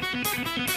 Música